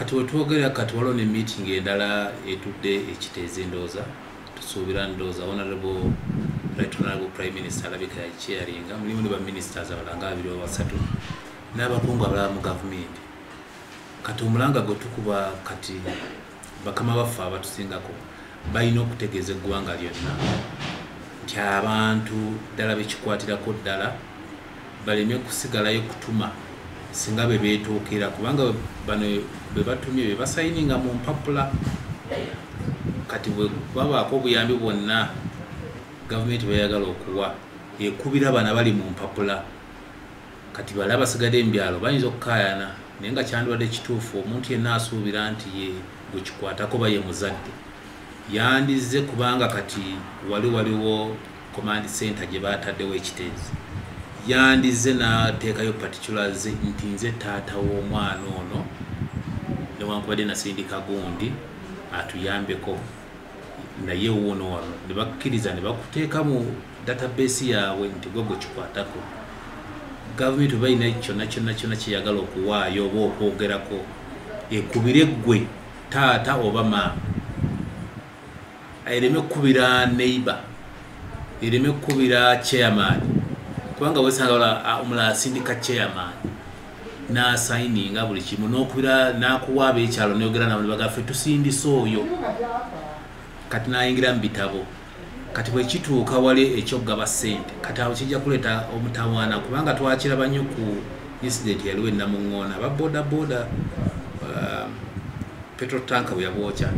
kati wetwogerera kati waliwo ne meeting endala etudde ekiteeza endowooza tusuubira ndowooza honorable right honorable prime minister alabika yakyeyalinga mulimu ne baministers abalala nga abiri oba basatu n'abakungu abalala mu gavumenti. Kati omulanga gwe tukuba kati bakama baffe abatusingako balina okutegeeza eggwanga lyonna nti abantu ddala bekikwatirako ddala baleme kusigalayo kutuma singa be betuukira kubanga bano be batumye be basayininga mu mpapula. Kati bwe babaako obuyambi bwonna gavumenti bayagala okuwa ekubira bana bali mu mpapula. Kati bala basigadde mubyalo bayinza okukaayana naye nga kyandibadde kituufu omuntu yenna asuubira nti ye gwekikwatako ba ye muzadde. Yandize kubanga kati wali waliwo command center gye bataddewo ekiteezi yandize nateekayo particulars nti nze taata w'omwana ono newankubadde nasindika gundi atuyambeko. Naye wuuno wano ne bakkiriza ne bakuteeka mu database yaabwe nti gwe gwekikwatako gavumenti oba alina kyonna kyonna kyonna kyeyagala okuwaayo oba okwogerako ekubire ggwe taata oba maama. Ereme kkubira neighbor ereme kkubira chairman kubanga wesanga omulala asindika chairman nasayininga buli kimu nokubira nakuwa abekyalo nayogera nabo nebagaffe tusindisa oyo. Kati nayingira mu bitabo. Kati bwekituuka wali ekyokugaba sente kati awo kijja kuleeta omutawaana kubanga twakiraba nnyo ku incident yaliwo enamuŋŋoona aba boda boda uh, petrol tanka bwe yabwokya